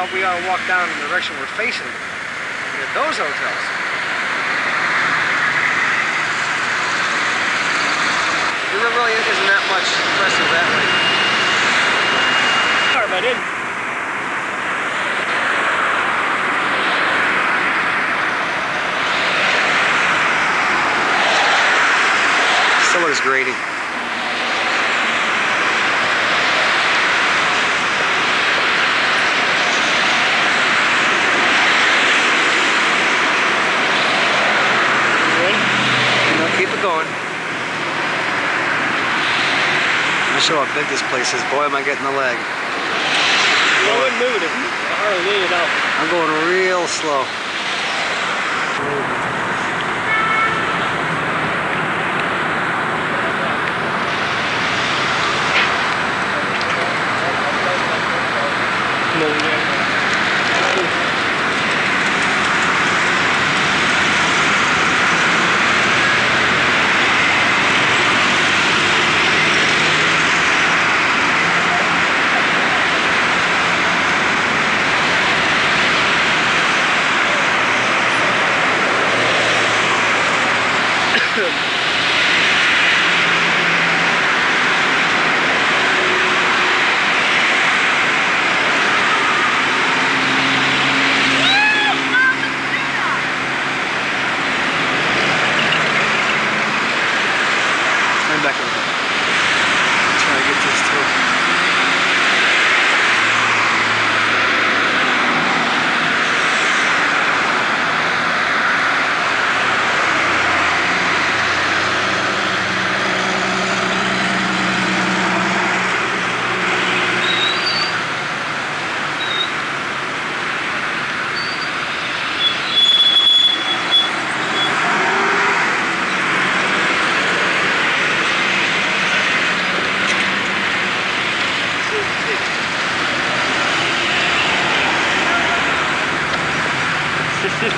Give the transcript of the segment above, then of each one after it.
now we gotta walk down in the direction we're facing. We got those hotels. There really isn't that much impressive that way. Sorry, but I didn't. Someone's grading. Show how big this place is. Boy, am I getting the leg. I wouldn't move it I hardly did it all. I'm going real slow. Remember,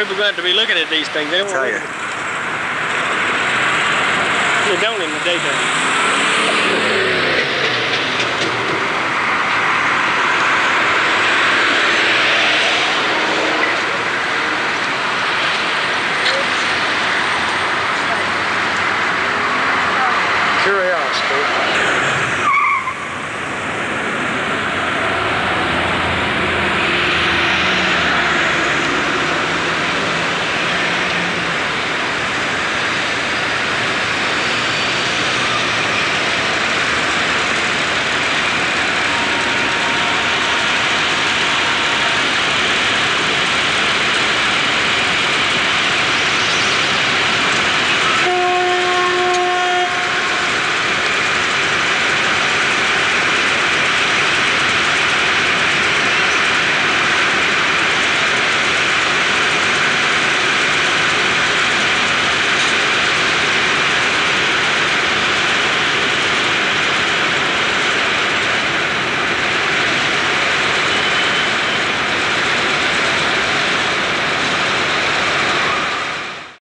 people got to be looking at these things. They don't Tell you. They don't in the daytime. Curiosity.